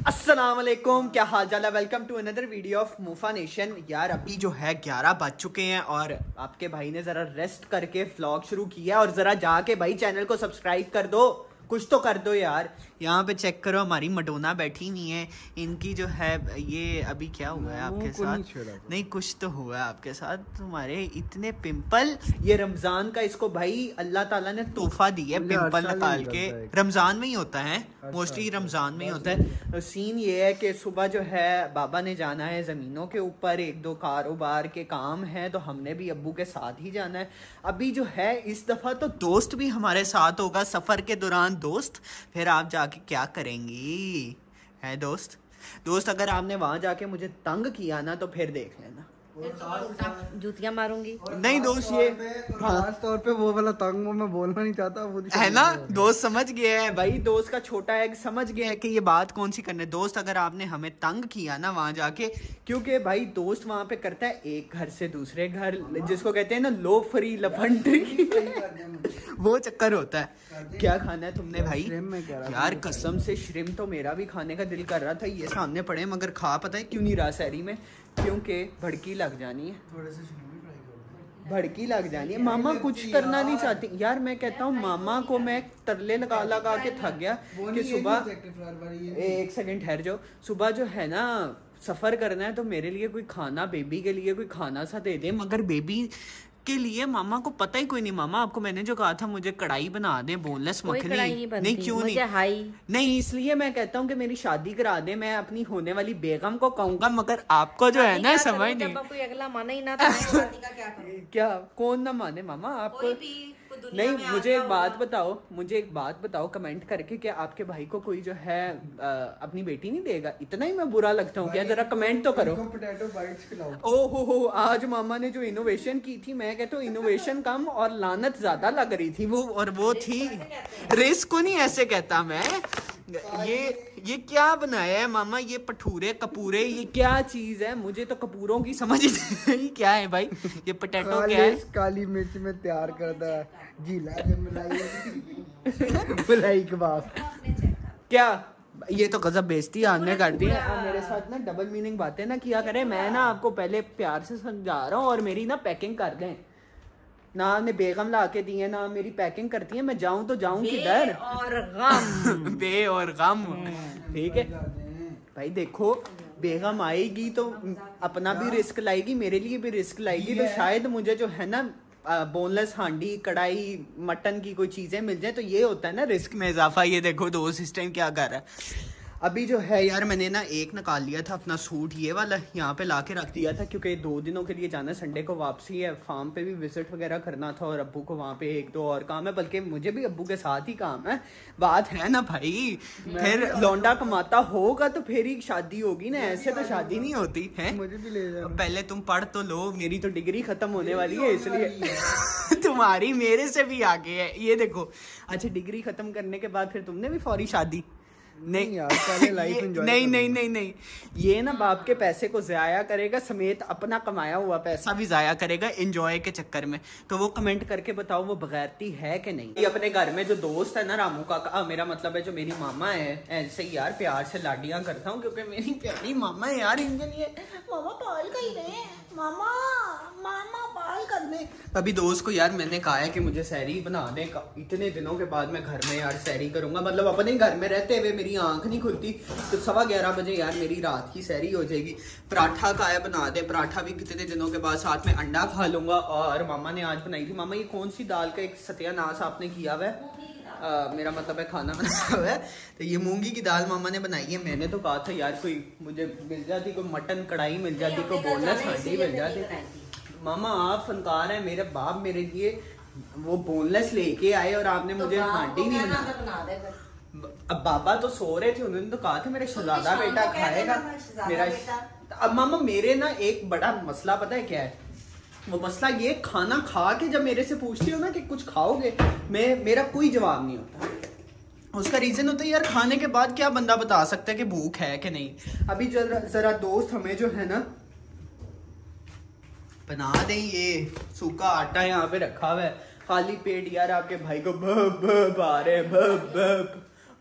वालेकुम, क्या हाल चाल है? Welcome to another video of मूफा nation यार, अभी जो है 11 बज चुके हैं और आपके भाई ने ज़रा रेस्ट करके व्लॉग शुरू किया और ज़रा जाके भाई चैनल को सब्सक्राइब कर दो। कुछ तो कर दो यार। यहाँ पे चेक करो हमारी मडोना बैठी हुई है। इनकी जो है ये अभी क्या हुआ है आपके साथ? नहीं नहीं कुछ तो हुआ है आपके साथ। तुम्हारे इतने पिंपल ये रमज़ान का इसको भाई अल्लाह ताला ने तोहफा दी है पिंपल निकाल के। रमज़ान में ही होता है। मोस्टली रमज़ान में ही होता है। सीन ये है कि सुबह जो है बाबा ने जाना है ज़मीनों के ऊपर। एक दो कारोबार के काम है तो हमने भी अबू के साथ ही जाना है। अभी जो है इस दफ़ा तो दोस्त भी हमारे साथ होगा। सफ़र के दौरान दोस्त फिर आप जाके क्या करेंगी? है दोस्त? दोस्त अगर आपने वहाँ जाके मुझे तंग किया ना तो फिर देख लेना। जूतियाँ मारूँगी। नहीं दोस्त ये खास तौर पे वो वाला तंग वो मैं बोलना नहीं चाहता वो है ना? दोस्त समझ गया है। भाई दोस्त का छोटा है समझ गया है कि ये बात कौन सी करने दोस्त अगर आपने हमें तंग किया ना वहाँ जाके क्योंकि भाई दोस्त वहाँ पे करता है एक घर से दूसरे घर जिसको कहते हैं ना लो फ्री लफंडरी वो चक्कर होता है। क्या खाना है तुमने भाई? यार कसम से श्रिम तो मेरा भी खाने का दिल कर रहा था ये सामने पड़े मगर खा पता है क्यों नहीं रहा शहरी में? क्योंकि भड़की लग जानी है। थोड़े से भड़की लग जानी है। मामा कुछ करना नहीं चाहती। यार मैं कहता हूँ मामा को मैं तरले लगा लगा के थक गया कि सुबह एक सेकंड ठहर जाओ। सुबह जो है ना सफ़र करना है तो मेरे लिए कोई खाना बेबी के लिए कोई खाना सा दे दे मगर बेबी के लिए मामा को पता ही कोई नहीं मामा आपको मैंने जो कहा था मुझे कढ़ाई बना दे बोनलेस मखनी। नहीं, नहीं क्यों नहीं? हाई। नहीं इसलिए मैं कहता हूँ कि मेरी शादी करा दे मैं अपनी होने वाली बेगम को कहूँगा मगर आपको जो है ना समझ नहीं। कोई अगला माना ही ना था क्या कौन ना माने मामा आपको नहीं मुझे एक बात बताओ मुझे एक बात बताओ कमेंट करके कि आपके भाई को कोई जो है आ, अपनी बेटी नहीं देगा? इतना ही मैं बुरा लगता हूँ क्या? जरा कमेंट तो करो। पोटैटो ओ हो हो आज मामा ने जो इनोवेशन की थी मैं कहता हूँ इनोवेशन कम और लानत ज़्यादा लग रही थी वो और वो थी। रिस्क को नहीं ऐसे कहता मैं। ये ये क्या बनाया है मामा? ये पठूरे कपूरे ये क्या चीज़ है? मुझे तो कपूरों की समझ नहीं क्या है भाई? ये पटेटो क्या है? काली मिर्च में तैयार करता है। गीला मलाई। कबाब क्या? ये तो गजब बेचती आपने कर दी। है मेरे साथ ना डबल मीनिंग बातें ना किया करें। मैं ना आपको पहले प्यार से समझा रहा हूँ और मेरी ना पैकिंग कर दें। ना आपने बेगम ला के दी है ना मेरी पैकिंग करती है मैं जाऊँ तो जाऊँ किधर? और गम। बे और गम। ठीक है। भाई देखो बेगम आएगी तो अपना भी रिस्क लाएगी मेरे लिए भी रिस्क लाएगी तो शायद मुझे जो है ना बोनलेस हांडी कढ़ाई मटन की कोई चीज़ें मिल जाए तो ये होता है ना रिस्क में इजाफा। ये देखो दोस्त इस टाइम क्या कर रहा है? अभी जो है यार मैंने ना एक निकाल लिया था अपना सूट ये वाला यहाँ पे ला के रख दिया था क्योंकि दो दिनों के लिए जाना संडे को वापसी है फार्म पे भी विज़िट वगैरह करना था और अब्बू को वहाँ पे एक दो और काम है बल्कि मुझे भी अब्बू के साथ ही काम है। बात है ना भाई फिर लौंडा कमाता होगा तो फिर ही शादी होगी ना ऐसे तो शादी नहीं होती है? मुझे भी ले पहले तुम पढ़ तो लो मेरी तो डिग्री खत्म होने वाली है इसलिए तुम्हारी मेरे से भी आगे है ये देखो। अच्छा डिग्री खत्म करने के बाद फिर तुमने भी फौरी शादी? नहीं यार पहले लाइफ एंजॉय नहीं नहीं नहीं नहीं। ये ना बाप के पैसे को जाया करेगा समेत अपना कमाया हुआ पैसा भी जाया करेगा एंजॉय के चक्कर में। तो वो कमेंट करके बताओ वो बगैरती है कि नहीं? ये अपने घर में जो दोस्त है ना रामू का मेरा मतलब है जो मेरी मामा है ऐसे यार प्यार से लाडियाँ करता हूँ क्योंकि मेरी प्यारी मामा है यार इनके लिए। मामा पाल का रहे मामा मामा पाल कर दे। अभी दोस्त को यार मैंने कहा है कि मुझे सैरी बना दे इतने दिनों के बाद मैं घर में यार सैरी करूँगा। मतलब अपने घर में रहते हुए मेरी आँख नहीं खुलती। तो सवा ग्यारह बजे यार मेरी रात की सैरी हो जाएगी। पराठा का है बना दे। पराठा भी कितने दिनों के बाद साथ में अंडा खा लूँगा। और मामा ने आज बनाई थी। मामा ये कौन सी दाल का एक सत्यानाश आपने किया हुआ है? मेरा मतलब है खाना बनाया हुआ है। तो ये मूँगी की दाल मामा ने बनाई है। मैंने तो कहा था यार कोई मुझे मिल जाती कोई मटन कढ़ाई मिल जाती कोई बोनलेस हांडी मिल जाती। मामा आप फनकार है। मेरे बाप मेरे लिए वो बोनलेस लेके आए और आपने मुझे हांडी नहीं बना अब बाबा तो सो रहे थे उन्होंने तो कहा था मेरा शहजादा बेटा खाएगा। मेरा अब मामा मेरे ना एक बड़ा मसला पता है क्या है? वो मसला ये खाना खा के जब मेरे से पूछती हो ना कि कुछ खाओगे मैं मेरा कोई जवाब नहीं होता। उसका रीजन होता है यार खाने के बाद क्या बंदा बता सकता है कि भूख है कि नहीं? अभी जरा जरा दोस्त हमें जो है ना बना दे ये सूखा आटा यहाँ पे रखा हुआ है। खाली पेट यार आपके भाई को भ भ आ रहे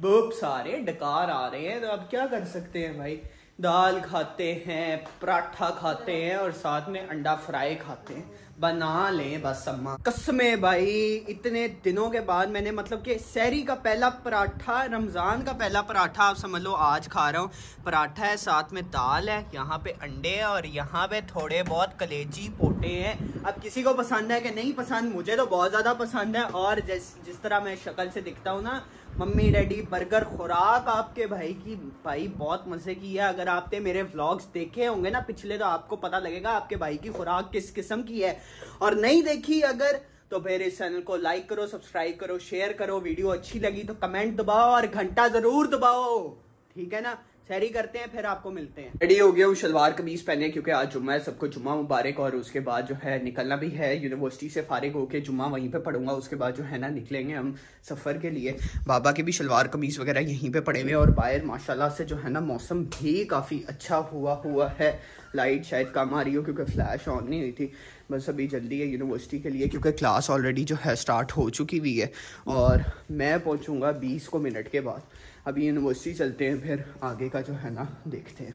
भ भ बहुत सारे, डकार आ रहे हैं तो अब क्या कर सकते हैं भाई? दाल खाते हैं, पराठा खाते हैं और साथ में अंडा फ्राई खाते हैं। बना लें बस अम्मा। कसमे भाई, इतने दिनों के बाद मैंने मतलब कि सहरी का पहला पराठा, रमज़ान का पहला पराठा आप समझ लो आज खा रहा हूँ। पराठा है, साथ में दाल है, यहाँ पे अंडे है और यहाँ पे थोड़े बहुत कलेजी पोटे हैं। अब किसी को पसंद है कि नहीं पसंद, मुझे तो बहुत ज़्यादा पसंद है और जिस जिस तरह मैं शक्ल से दिखता हूँ ना मम्मी, डैडी, बर्गर, खुराक आपके भाई की, भाई बहुत मज़े की है। अगर आपने मेरे व्लॉग्स देखे होंगे ना पिछले तो आपको पता लगेगा आपके भाई की खुराक किस किस्म की है। और नहीं देखी अगर तो फिर इस चैनल को लाइक करो सब्सक्राइब करो शेयर करो। वीडियो अच्छी लगी तो कमेंट दबाओ और घंटा ज़रूर दबाओ। ठीक है ना? शहरी करते हैं, फिर आपको मिलते हैं। रेडी हो गया हूँ शलवार कमीज पहने, क्योंकि आज जुम्मा है, सबको जुम्मा मुबारक, और उसके बाद जो है निकलना भी है। यूनिवर्सिटी से फारिग होके जुम्मा वहीं पे पढ़ूँगा, उसके बाद जो है ना निकलेंगे हम सफ़र के लिए। बाबा के भी शलवार कमीज वगैरह यहीं पे पड़े हुए और बाहर माशाल्लाह से जो है ना मौसम भी काफ़ी अच्छा हुआ हुआ है। लाइट शायद कम आ रही हो, क्योंकि फ्लैश ऑन नहीं हुई थी। बस अभी जल्दी है यूनिवर्सिटी के लिए, क्योंकि क्लास ऑलरेडी जो है स्टार्ट हो चुकी हुई है। और मैं पहुंचूँगा बीस को मिनट के बाद। अभी यूनिवर्सिटी चलते हैं फिर आगे का जो है ना देखते हैं।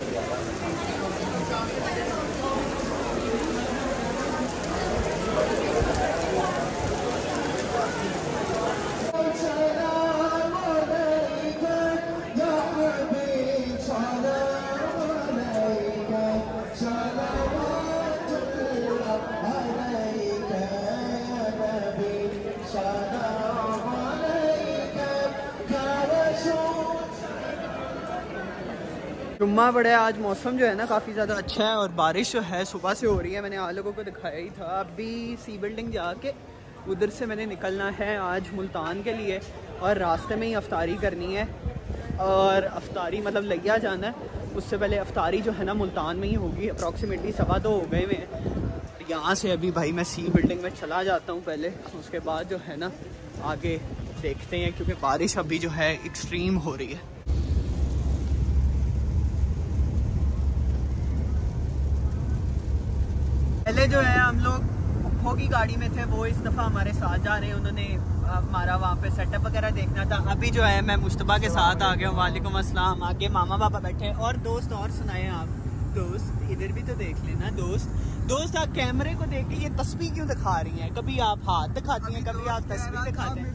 जुम्मा बड़ा है, आज मौसम जो है ना काफ़ी ज़्यादा अच्छा है और बारिश जो है, सुबह से हो रही है, मैंने आप लोगों को दिखाया ही था। अभी सी बिल्डिंग जाके उधर से मैंने निकलना है आज मुल्तान के लिए और रास्ते में ही अफ्तारी करनी है और अफ्तारी मतलब लिया जाना है। उससे पहले अफ्तारी जो है ना मुल्तान में ही होगी अप्रॉक्सीमेटली सवा तो हो गए हुए हैं। यहाँ से अभी भाई मैं सी बिल्डिंग में चला जाता हूँ पहले, उसके बाद जो है ना आगे देखते हैं, क्योंकि बारिश अभी जो है एक्सट्रीम हो रही है। पहले जो है, हम लोग पप्पो की गाड़ी में थे, वो इस दफ़ा हमारे साथ जा रहे हैं। उन्होंने हमारा वहाँ पे सेटअप वगैरह देखना था। अभी जो है, मैं मुश्तबा के साथ आ गया हूँ। वालेकुम असलम आगे मामा पापा बैठे और दोस्त और सुनाए आप। दोस्त इधर भी तो देख लेना दोस्त। दोस्त आप कैमरे को देख के ये तस्वीर क्यों दिखा रही हैं? कभी आप हाथ दिखाती हैं कभी आप तस्वीर दिखाते हैं?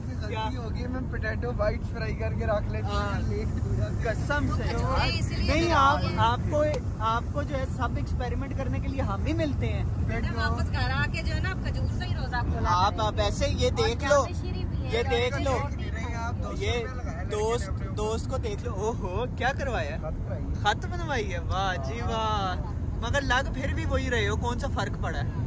होगी मैं पोटैटो बाइट फ्राई करके रख लेती हाँ। कसम से। नहीं आप आपको आपको जो है सब एक्सपेरिमेंट करने के लिए हम ही मिलते हैं। वापस घर आके जो है ना आप खजूर ही रोजा आप आप ऐसे ये देख लो। ये देख लो। ये दोस्त दोस्त को देख लो। ओहो क्या करवाया? खत बनवाई है? वाह जी वाह। मगर लग फिर भी वही रहे हो कौन सा फ़र्क पड़ा? है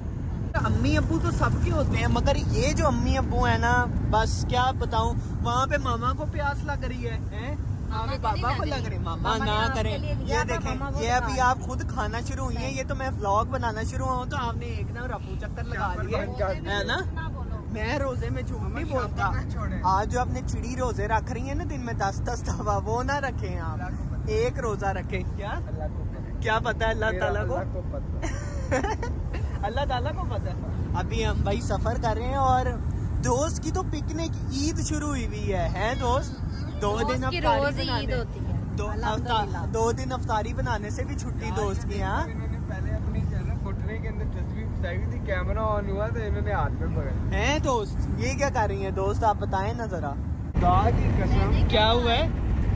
अम्मी अबू तो सबके होते हैं मगर ये जो अम्मी अब्बू है ना बस क्या बताऊँ वहाँ पे मामा को प्यास लग रही है, हैं? वहाँ बाबा को लग रही है। मामा ना करें। ये देखें ये अभी आप खुद खाना शुरू हुई है ये तो मैं व्लॉग बनाना शुरू हुआ हूँ तो आपने एक ना रफू चक्कर लगा लिया है। ना? मैं रोज़े में झूठ नहीं बोलता। आज जो अपने चिड़ी रोज़े रख रही है ना दिन में दस दस दफ़ा वो ना रखे आप। एक रोजा रखे। क्या? क्या पता है? अल्लाह ताला को? अल्लाह ताला को पता। है अभी हम भाई सफ़र कर रहे हैं और दोस्त की तो पिकनिक ईद शुरू हुई हुई है। है दोस्त? दो दिन अफ्तारी बनाने दो। दो दिन अफ्तारी बनाने से भी छुट्टी दोस्त की हाँ इन्होंने पहले अपनी चैनल घुटने के अंदर तस्वीर फंसाई हुई थी कैमरा ऑन हुआ तो इन्होंने हाथ में पकड़ हैं दोस्त? ये क्या कर रही हैं? दोस्त आप बताएँ ना जरा। खुदा की कसम। क्या हुआ है?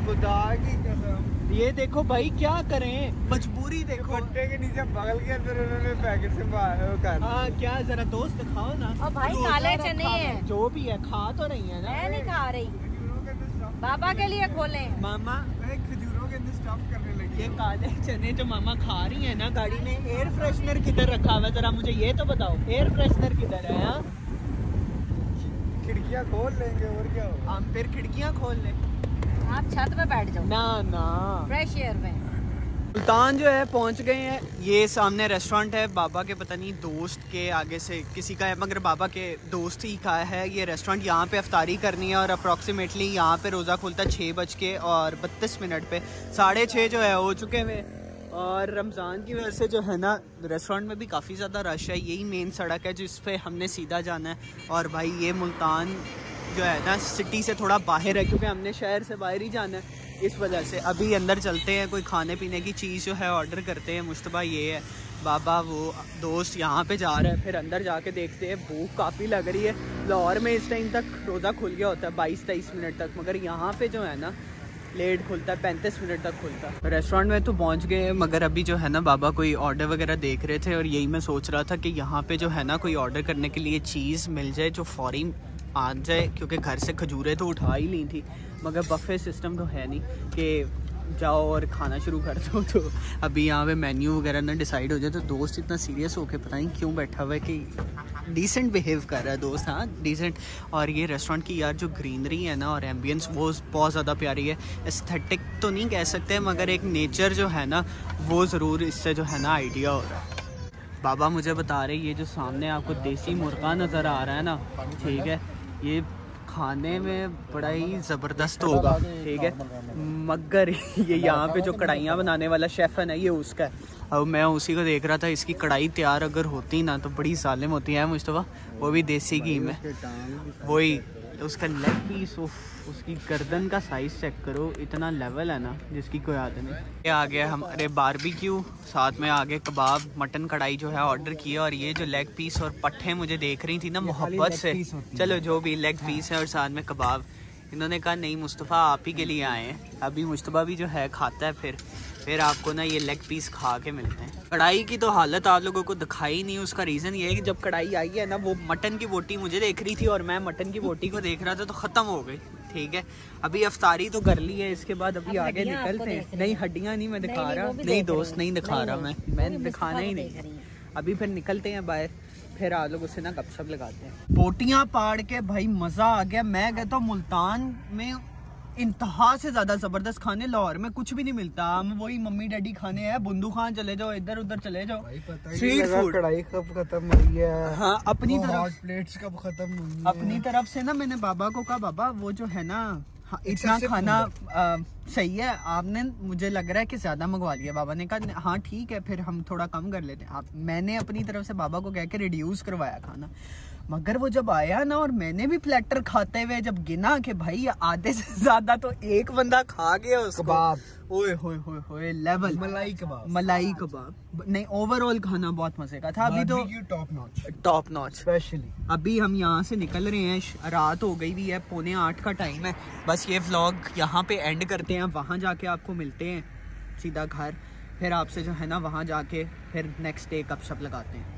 खुदा की कसम। ये देखो भाई क्या करें? मजबूरी देखो। दुपट्टे के नीचे बगल के अंदर उन्होंने पैकेट से बाहर हाँ क्या जरा दोस्त दिखाओ ना। और भाई काले चने हैं। जो भी है खा तो रही है ना। मैं नहीं खा रही खजूरों के अंदर स्टफ़ बाबा के लिए खोले। मामा खजूरों के अंदर स्टफ़ करने लगी ये काले चने जो मामा खा रही है ना गाड़ी में एयर फ्रेशनर किधर रखा हुआ है? जरा मुझे ये तो बताओ एयर फ्रेशनर किधर है यहाँ खिड़कियाँ खोल लेंगे और क्या हम फिर खिड़कियाँ खोल ले। आप छत पे बैठ जाओ। ना ना। फ्रेश एयर में। सुल्तान जो है, पहुँच गए हैं। ये सामने रेस्टोरेंट है, बाबा के पता नहीं दोस्त के आगे से किसी का है, मगर बाबा के दोस्त ही का है। ये रेस्टोरेंट यहाँ पे अफ्तारी करनी है और अप्रॉक्सीमेटली यहाँ पे रोज़ा खुलता है छः बज के और बत्तीस मिनट पे। साढ़े छः जो है, हो चुके हुए और रमज़ान की वजह से जो है ना रेस्टोरेंट में भी काफ़ी ज़्यादा रश है। यही मेन सड़क है जिस पर हमने सीधा जाना है। और भाई, ये मुल्तान जो है ना सिटी से थोड़ा बाहर है, क्योंकि हमने शहर से बाहर ही जाना है। इस वजह से अभी अंदर चलते हैं, कोई खाने पीने की चीज़ जो है ऑर्डर करते हैं, मुश्तबा ये है। बाबा वो दोस्त यहाँ पे जा रहा है, फिर अंदर जाके देखते हैं, भूख काफ़ी लग रही है। लाहौर में इस टाइम तक रोज़ा खुल गया होता है बाईस तेईस मिनट तक, मगर यहाँ पे जो है ना, लेट खुलता है, पैंतीस मिनट तक खुलता है। रेस्टोरेंट में तो पहुँच गए, मगर अभी जो है ना, बाबा कोई ऑर्डर वगैरह देख रहे थे और यही मैं सोच रहा था कि यहाँ पे जो है ना, कोई ऑर्डर करने के लिए चीज़ मिल जाए जो फौरी आ जाए, क्योंकि घर से खजूरें तो उठा ही ली थी। मगर बफे सिस्टम तो है नहीं कि जाओ और खाना शुरू कर दो तो अभी यहाँ पे मेन्यू वगैरह ना डिसाइड हो जाए तो दोस्त इतना सीरियस होके पता नहीं क्यों बैठा हुआ है कि डिसेंट बिहेव कर रहा है दोस्त हाँ डिसेंट और ये रेस्टोरेंट की यार जो ग्रीनरी है ना और एम्बियंस वो बहुत ज़्यादा प्यारी है। एस्थेटिक तो नहीं कह सकते, मगर एक नेचर जो है ना, वो ज़रूर इससे जो है ना आइडिया हो रहा है। बाबा मुझे बता रहे ये जो सामने आपको देसी मुर्गा नज़र आ रहा है ना, ठीक है ये खाने में बड़ा ही ज़बरदस्त होगा। ठीक है? मगर ये यहाँ पे जो कढ़ाइयाँ बनाने वाला शेफ़ है ना ये उसका है। अब मैं उसी को देख रहा था इसकी कढ़ाई तैयार अगर होती ना तो बड़ी सालिम होती है मुश्तबा वो भी देसी घी में। वही। उसका लेग पीस उसकी गर्दन का साइज़ चेक करो इतना लेवल है ना जिसकी कोई आदत नहीं। ये आ गया हमारे बारबेक्यू साथ में आगे कबाब मटन कढ़ाई जो है ऑर्डर किया और ये जो लेग पीस और पट्टे मुझे देख रही थी ना मोहब्बत से। चलो जो भी लेग पीस है और साथ में कबाब। इन्होंने कहा नहीं मुस्तफ़ा आप ही के लिए आए हैं। अभी मुस्तफ़ा भी जो है खाता है फिर। फिर आपको ना ये लेग पीस खा के मिलते हैं। कढ़ाई की तो हालत आप लोगों को दिखाई नहीं उसका रीज़न ये है कि जब कढ़ाई आई है ना वो मटन की बोटी मुझे देख रही थी और मैं मटन की बोटी को देख रहा था तो ख़त्म हो गई ठीक है? अभी अफ्तारी तो कर ली है इसके बाद अभी आगे निकलते हैं। नहीं हड्डियाँ नहीं मैं दिखा रहा। नहीं दोस्त नहीं दिखा रहा मैं। मैं दिखाना ही नहीं। अभी फिर निकलते हैं बाहर फिर आप लोग उससे ना गपशप लगाते हैं। पोटियाँ पाड़ के भाई मज़ा आ गया। मैं गया तो मुल्तान में इंतहा से ज़्यादा ज़बरदस्त खाने लाहौर में कुछ भी नहीं मिलता। हम वही मम्मी डैडी खाने हैं। बुंदू खान चले जाओ इधर उधर चले जाओ। स्ट्रीट फ़ूड कढ़ाई कब खत्म हुई है? हाँ अपनी तरफ़। प्लेट्स कब खत्म हुई अपनी तरफ़ से ना मैंने बाबा को कहा बाबा वो जो है ना हाँ, इतना खाना आ, सही है। आपने मुझे लग रहा है कि ज़्यादा मंगवा लिया। बाबा ने कहा हाँ ठीक है फिर हम थोड़ा कम कर लेते हैं। आप मैंने अपनी तरफ़ से बाबा को कह के रिड्यूस करवाया खाना। मगर वो जब आया ना और मैंने भी प्लेटर खाते हुए जब गिना कि भाई आधे से ज़्यादा तो एक बंदा खा गया उसको। कबाब। ओए होए होए होए लेवल मलाई कबाब। मलाई कबाब। नहीं ओवरऑल खाना बहुत मज़े का था। अभी तो top notch top notch specially अभी हम यहाँ से निकल रहे हैं। रात हो गई भी है पौने आठ का टाइम है। बस ये व्लॉग यहाँ पे एंड करते हैं। वहाँ जाके आपको मिलते हैं। सीधा घर। फिर आपसे जो है ना वहाँ जाके फिर नेक्स्ट डे कप शप लगाते हैं।